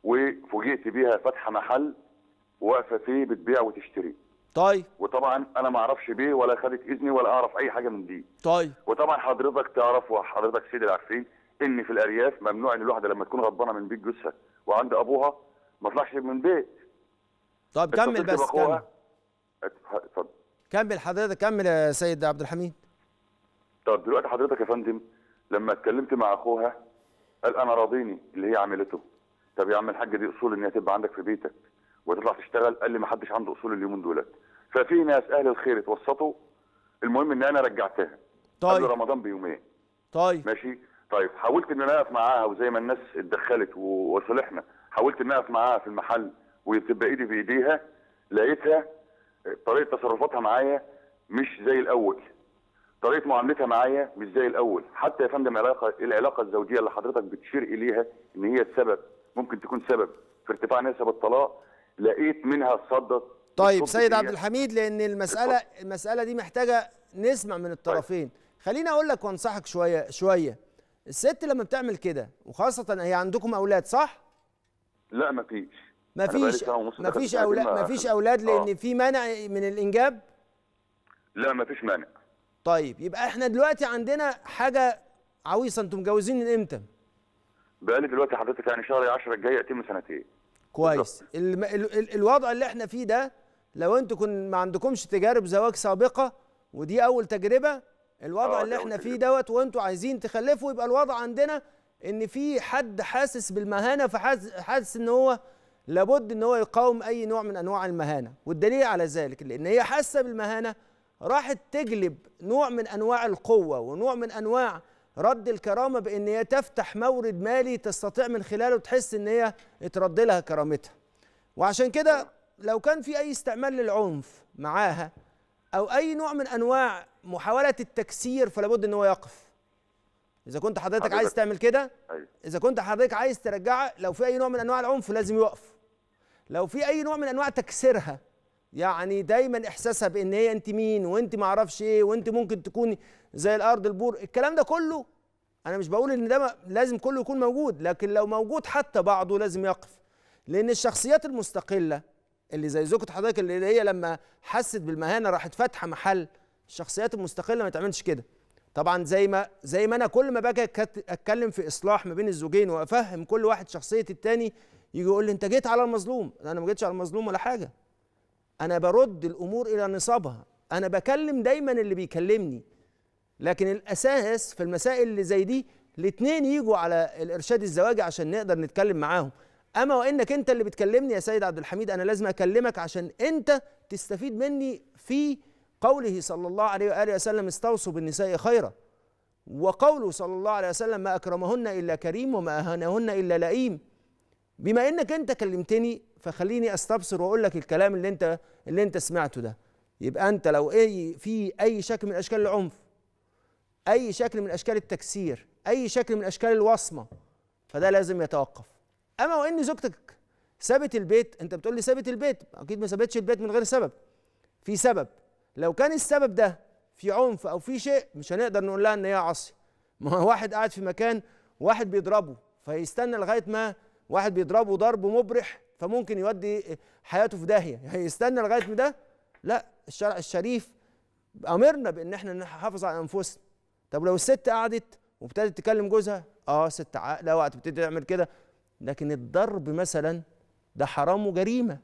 وفوجئت بيها فاتحه محل واقفه فيه بتبيع وتشتري. طيب. وطبعا أنا ما أعرفش بيه ولا خدت إذني ولا أعرف أي حاجة من دي. طيب. وطبعا حضرتك تعرف وحضرتك سيدي العارفين إن في الأرياف ممنوع إن الواحدة لما تكون غضبانة من بيت جوزها وعند أبوها ما تطلعش من بيت. طب كمل بس كمل. اتفضل. كمل حضرتك كمل يا سيد عبد الحميد. طب دلوقتي حضرتك يا فندم لما اتكلمت مع أخوها قال أنا راضيني اللي هي عملته. طب يا عم الحاجة دي أصول إن هي تبقى عندك في بيتك. وتطلع تشتغل قال لي ما حدش عنده أصول اليومين دولت. ففي ناس أهل الخير اتوسطوا المهم إن أنا رجعتها قبل طيب. رمضان بيومين. طيب. ماشي؟ طيب حاولت إن أنا أقف معاها وزي ما الناس اتدخلت و- وصلحنا حاولت إن أقف معاها في المحل وتبقى إيدي في إيديها لقيتها طريقة تصرفاتها معايا مش زي الأول. طريقة معاملتها معايا مش زي الأول. حتى يا فندم العلاقه العلاقة الزوجية اللي حضرتك بتشير إليها إن هي السبب ممكن تكون سبب في ارتفاع نسب الطلاق لقيت منها الصدى طيب سيد. عبد الحميد لأن المسألة المسألة دي محتاجة نسمع من الطرفين. خليني أقول لك وأنصحك شوية شوية. الست لما بتعمل كده وخاصة هي عندكم أولاد صح؟ لا مفيش ما فيش. سنة ونص ما فيش أولاد ما ما فيش أولاد لأن آه. في منع من الإنجاب؟ لا مفيش مانع. طيب يبقى إحنا دلوقتي عندنا حاجة عويصة أنتم متجوزين من إمتى؟ بقالي دلوقتي حضرتك يعني شهر 10 الجاي يتم سنتين. كويس. ال... ال... الوضع اللي إحنا فيه ده لو أنتوا كن ما عندكمش تجارب زواج سابقة ودي أول تجربة الوضع آه، اللي إحنا فيه. دوت وانتوا عايزين تخلفوا يبقى الوضع عندنا إن في حد حاسس بالمهانة فحاسس حاسس إن هو لابد إن هو يقاوم أي نوع من أنواع المهانة والدليل على ذلك لأن هي حاسة بالمهانة راحت تجلب نوع من أنواع القوة ونوع من أنواع رد الكرامة بإن هي تفتح مورد مالي تستطيع من خلاله تحس إن هي اترد لها كرامتها. وعشان كده لو كان في أي استعمال للعنف معاها أو أي نوع من أنواع محاولة التكسير فلا بد إن هو يقف. إذا كنت حضرتك حضرتك- عايز تعمل كده أيوه. إذا كنت حضرتك عايز ترجعها لو في أي نوع من أنواع العنف لازم يقف. لو في أي نوع من أنواع تكسيرها يعني دايما إحساسها بإن هي أنت مين وأنت ما أعرفش إيه وأنت ممكن تكوني زي الأرض البور الكلام ده كله أنا مش بقول إن ده لازم كله يكون موجود لكن لو موجود حتى بعضه لازم يقف. لأن الشخصيات المستقلة اللي زي زوجة حضرتك اللي هي لما حست بالمهانة راحت فاتحة محل الشخصيات المستقلة ما تعملش كده. طبعا زي ما زي ما أنا كل ما باجي أتكلم في إصلاح ما بين الزوجين وأفهم كل واحد شخصية التاني يجي يقول لي أنت جيت على المظلوم. أنا ما جيتش على المظلوم ولا حاجة. أنا برد الأمور إلى نصابها. أنا بكلم دايما اللي بيكلمني. لكن الأساس في المسائل اللي زي دي الاثنين يجوا على الإرشاد الزواجي عشان نقدر نتكلم معاهم. أما وإنك أنت اللي بتكلمني يا سيد عبد الحميد أنا لازم أكلمك عشان أنت تستفيد مني في قوله صلى الله عليه وآله وسلم استوصوا بالنساء خيرا. وقوله صلى الله عليه وسلم ما أكرمهن إلا كريم وما أهانهن إلا لئيم. بما إنك أنت كلمتني فخليني أستبصر وأقول لك الكلام اللي أنت اللي أنت سمعته ده. يبقى أنت لو أي في أي شكل من أشكال العنف أي شكل من أشكال التكسير أي شكل من أشكال الوصمة فده لازم يتوقف. أما وإن زوجتك سابت البيت أنت بتقول لي سابت البيت أكيد ما سابتش البيت من غير سبب. في سبب. لو كان السبب ده في عنف أو في شيء مش هنقدر نقول لها إن هي عاصية. ما هو واحد قاعد في مكان واحد بيضربه فيستنى لغاية ما واحد بيضربه ضرب مبرح فممكن يودي حياته في داهية. هيستنى لغاية ما ده؟ لا الشرع الشريف أمرنا بإن إحنا نحافظ على أنفسنا. طب لو الست قعدت وابتدت تكلم جوزها آه ست عاقله وهتبتدي تعمل كده. لكن الضرب مثلا ده حرام وجريمة.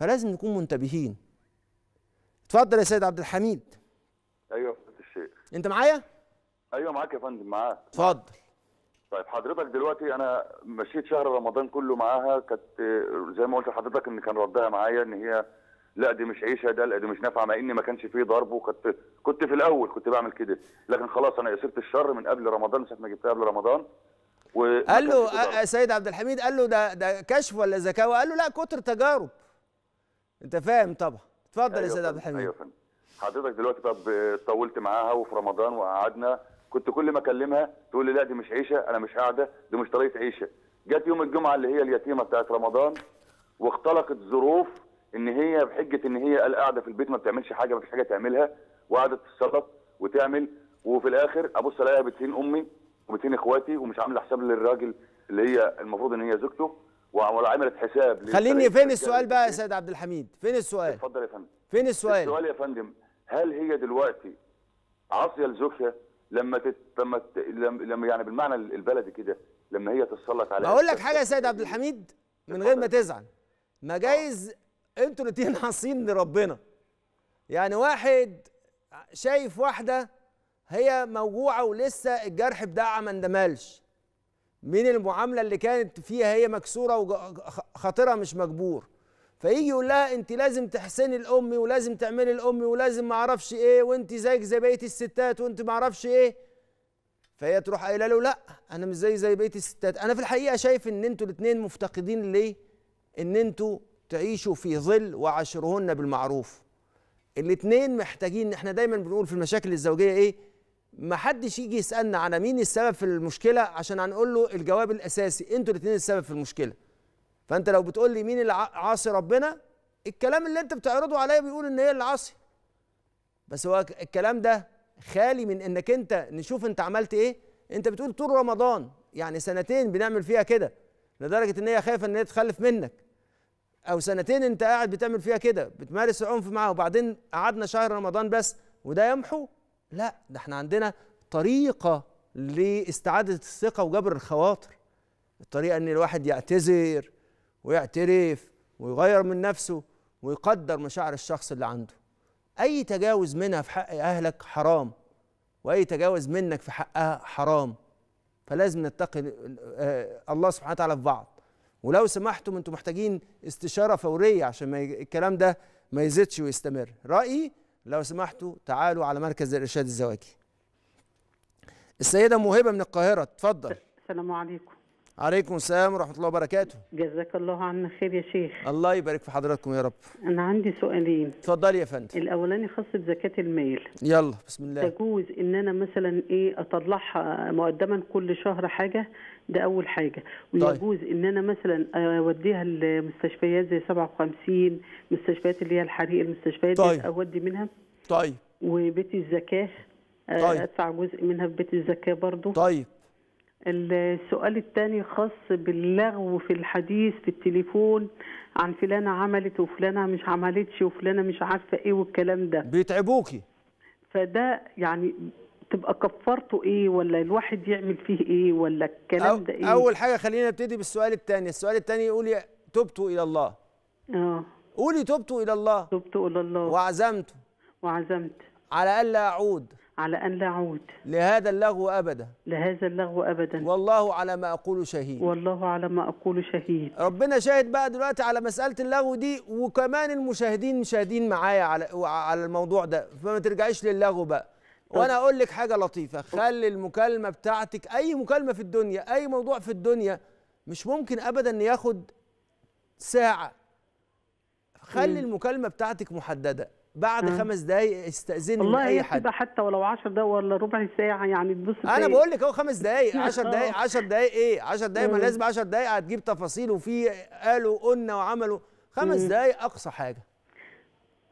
فلازم نكون منتبهين. اتفضل يا سيد عبد الحميد. أيوه يا الشيخ. أنت معايا؟ أيوه معاك يا فندم معاك. اتفضل. طيب حضرتك دلوقتي أنا مشيت شهر رمضان كله معاها. كانت زي ما قلت لحضرتك إن كان ردها معايا إن هي لا دي مش عيشة ده لا دي مش نافعة مع ان ما كانش فيه ضرب وكنت كنت في الأول كنت بعمل كده. لكن خلاص أنا قصرت الشر من قبل رمضان من ساعة ما جبتها قبل رمضان قال له ضرب. آه، سيد عبد الحميد قال له ده ده كشف ولا زكاوه قال له لا كتر تجارب. أنت فاهم طبعا. اتفضل يا أيوة سيد عبد الحميد. أيوه فندم حضرتك دلوقتي طب آه، طولت معاها وفي رمضان وقعدنا. كنت كل ما أكلمها تقول لي لا دي مش عيشة أنا مش قاعدة دي مش طريقة عيشة. جت يوم الجمعة اللي هي اليتيمة بتاعت رمضان واختلقت ظروف إن هي بحجة إن هي قاعدة في البيت ما بتعملش حاجة ما فيش حاجة تعملها وقعدت تتصرف وتعمل وفي الآخر ابص الاقيها بتهين أمي وبتهين إخواتي ومش عامله حساب للراجل اللي هي المفروض إن هي زوجته ولا عملت حساب خليني فين السؤال بقى يا البيت. سيد عبد الحميد؟ فين السؤال؟ اتفضل يا فندم. فين السؤال؟ السؤال يا فندم هل هي دلوقتي عاصية لزوجها لما تت... لما ت... لما لما يعني بالمعنى البلدي كده لما هي تتسلط عليها؟ أقول لك حاجة يا سيد عبد الحميد من غير ما تزعل. ما جايز أنتوا الاتنين <laughs> عاصين لربنا يعني واحد شايف واحدة هي موجوعة ولسه الجرح بتاعها ما اندملش. من المعاملة اللي كانت فيها هي مكسورة وخاطرها مش مجبور. فيجي يقول لها انت لازم تحسني لامي ولازم تعملي لامي ولازم ما أعرفش إيه وانت زيك زي بقية الستات وانت ما أعرفش إيه. فهي تروح قايلة له لا أنا مش زي زي بقية الستات. أنا في الحقيقة شايف إن أنتوا الاثنين مفتقدين ليه؟ إن أنتوا تعيشوا في ظل وعاشرهن بالمعروف. الاثنين محتاجين إحنا دايما بنقول في المشاكل الزوجية إيه؟ ما حدش يجي يسألنا على مين السبب في المشكلة عشان هنقول له الجواب الأساسي. أنتوا الاثنين السبب في المشكلة. فأنت لو بتقول لي مين اللي عاصي ربنا الكلام اللي أنت بتعرضه عليا بيقول إن هي اللي عاصي. بس هو الكلام ده خالي من إنك أنت نشوف أنت عملت إيه؟ أنت بتقول طول رمضان يعني سنتين بنعمل فيها كده لدرجة إن هي خايفة إن هي تخلف منك. أو سنتين أنت قاعد بتعمل فيها كده بتمارس العنف معاها وبعدين قعدنا شهر رمضان بس وده يمحو؟ لا ده إحنا عندنا طريقة لاستعادة الثقة وجبر الخواطر. الطريقة إن الواحد يعتذر ويعترف ويغير من نفسه ويقدر مشاعر الشخص اللي عنده. أي تجاوز منها في حق أهلك حرام وأي تجاوز منك في حقها حرام. فلازم نتقي الله سبحانه وتعالى في بعض. ولو سمحتم أنتم محتاجين استشارة فورية عشان ما الكلام ده ما يزيدش ويستمر. رأيي لو سمحتوا تعالوا على مركز الإرشاد الزواجي. السيدة موهبة من القاهرة اتفضل. السلام عليكم. عليكم السلام ورحمة الله وبركاته. جزاك الله عنا خير يا شيخ. الله يبارك في حضراتكم يا رب. أنا عندي سؤالين. اتفضلي يا فندم. الأولاني خاص بزكاة المال. يلا بسم الله. تجوز إن أنا مثلا إيه أطلعها مقدما كل شهر حاجة؟ ده أول حاجة. ويجوز إن أنا مثلا أوديها المستشفيات زي 57 مستشفيات اللي هي الحريق المستشفيات طيب. دي أودي منها. طيب. وبيت الزكاة آه، طيب. أدفع جزء منها في بيت الزكاة برضو. طيب. السؤال الثاني خاص باللغو في الحديث في التليفون عن فلانة عملت وفلانة مش عملتش وفلانة مش عارفة إيه والكلام ده. بيتعبوكي. فده يعني تبقى كفارته إيه؟ ولا الواحد يعمل فيه إيه؟ ولا الكلام أو ده إيه؟ أول حاجة خلينا نبتدي بالسؤال الثاني السؤال الثاني قولي تبت إلى الله. آه. قولي تبت إلى الله. تبت إلى الله. وعزمت وعزمت. على ألا أعود. على أن لا أعود. لهذا اللغو أبدا. لهذا اللغو أبدا. والله على ما أقول شهيد. والله على ما أقول شهيد. ربنا شاهد بقى دلوقتي على مسألة اللغو دي وكمان المشاهدين مشاهدين معايا على على الموضوع ده. فما ترجعيش للغو بقى. وأنا أقول لك حاجة لطيفة. خلي المكالمة بتاعتك أي مكالمة في الدنيا أي موضوع في الدنيا مش ممكن ابدا ان ياخد ساعة. خلي المكالمة بتاعتك محددة. بعد مم. خمس دقايق استأذني من أي حد حتى ولو 10 دقايق ولا ربع ساعة يعني تبص أنا بقول لك أهو خمس دقايق 10 آه. دقايق 10 دقايق إيه 10 دقايق ما. لازم 10 دقايق هتجيب تفاصيل وفي قالوا قلنا وعملوا خمس. دقايق أقصى حاجة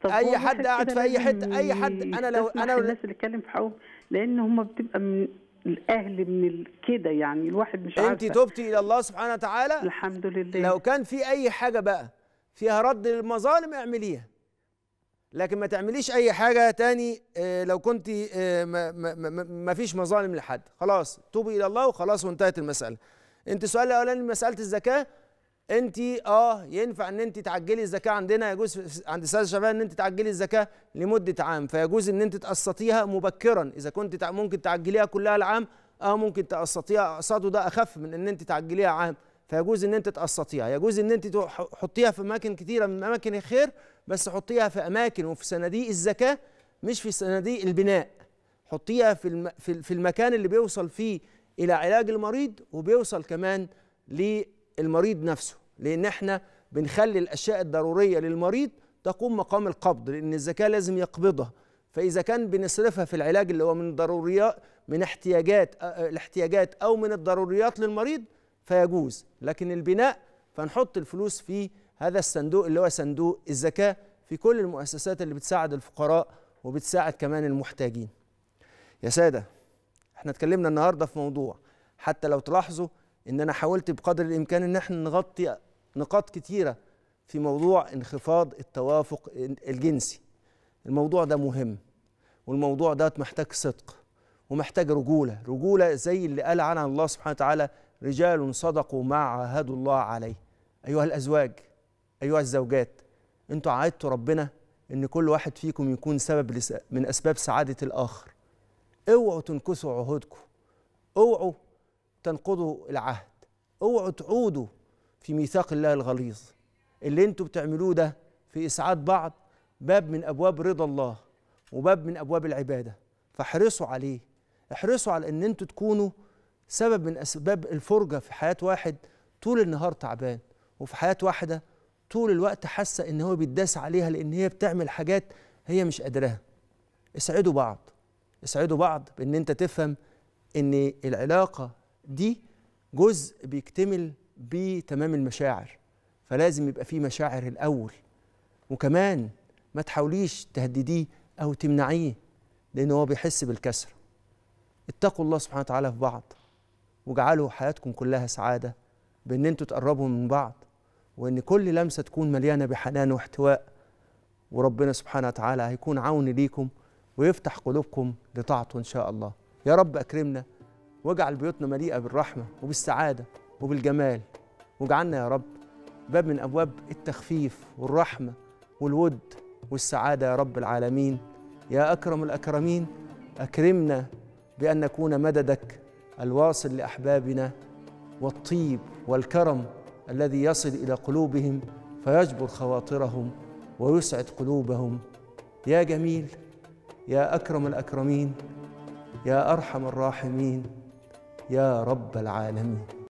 هو حد قاعد في لازم حتة- أي حد- أنا لو- لو- الناس اللي اتكلم في حقهم لأن هم بتبقى من الأهل من كده يعني الواحد مش أنت عارفة تبتي إلى الله سبحانه وتعالى الحمد لله لو كان في أي حاجة بقى فيها رد للمظالم اعمليها لكن ما تعمليش أي حاجة تاني آه، لو كنت آه، ما, فيش مظالم لحد. خلاص توبي إلى الله وخلاص وانتهت المسألة. أنت السؤال الأولاني مسألة الزكاة. أنت آه ينفع إن أنت تعجلي الزكاة عندنا؟ يجوز عند أستاذ شباب إن أنت تعجلي الزكاة لمدة عام. فيجوز إن أنت تقسطيها مبكرا. إذا كنت ممكن تعجليها كلها العام آه ممكن تقسطيها. اقساطه ده أخف من إن أنت تعجليها عام. فيجوز إن أنت تقسطيها. يجوز إن أنت تحطيها في أماكن كتيرة من أماكن الخير بس حطيها في أماكن وفي صناديق الزكاة مش في صناديق البناء. حطيها في الم... في المكان اللي بيوصل فيه إلى علاج المريض وبيوصل كمان للمريض نفسه. لأن إحنا بنخلي الأشياء الضرورية للمريض تقوم مقام القبض لأن الزكاة لازم يقبضها. فإذا كان بنصرفها في العلاج اللي هو من ضروريات من احتياجات الاحتياجات أو من الضروريات للمريض فيجوز. لكن البناء فنحط الفلوس في هذا الصندوق اللي هو صندوق الزكاة في كل المؤسسات اللي بتساعد الفقراء وبتساعد كمان المحتاجين. يا سادة إحنا اتكلمنا النهارده في موضوع حتى لو تلاحظوا إن أنا حاولت بقدر الإمكان إن إحنا نغطي نقاط كتيرة في موضوع انخفاض التوافق الجنسي. الموضوع ده مهم والموضوع ده محتاج صدق ومحتاج رجولة. رجولة زي اللي قال عنها الله سبحانه وتعالى رجال صدقوا ما عاهدوا الله عليه. أيها الأزواج أيها الزوجات أنتوا عاهدتوا ربنا إن كل واحد فيكم يكون سبب من أسباب سعادة الآخر. اوعوا تنكثوا عهودكم. اوعوا تنقضوا العهد. اوعوا تعودوا في ميثاق الله الغليظ. اللي أنتوا بتعملوه ده في إسعاد بعض باب من أبواب رضا الله وباب من أبواب العبادة. فاحرصوا عليه. احرصوا على إن أنتوا تكونوا سبب من أسباب الفرجة في حياة واحد طول النهار تعبان وفي حياة واحدة طول الوقت حاسة إن هو بيتداس عليها لأن هي بتعمل حاجات هي مش قادراها. اسعدوا بعض اسعدوا بعض بإن أنت تفهم إن العلاقة دي جزء بيكتمل بتمام المشاعر فلازم يبقى فيه مشاعر الأول وكمان ما تحاوليش تهدديه أو تمنعيه لأن هو بيحس بالكسر. اتقوا الله سبحانه وتعالى في بعض. واجعلوا حياتكم كلها سعادة بإن أنتوا تقربوا من بعض وإن كل لمسة تكون مليانة بحنان واحتواء وربنا سبحانه وتعالى هيكون عون ليكم ويفتح قلوبكم لطاعته إن شاء الله. يا رب أكرمنا واجعل بيوتنا مليئة بالرحمة وبالسعادة وبالجمال. واجعلنا يا رب باب من أبواب التخفيف والرحمة والود والسعادة يا رب العالمين. يا أكرم الأكرمين أكرمنا بأن نكون مددك الواصل لأحبابنا والطيب والكرم الذي يصل إلى قلوبهم فيجبر خواطرهم ويسعد قلوبهم. يا جميل يا أكرم الأكرمين يا أرحم الراحمين يا رب العالمين.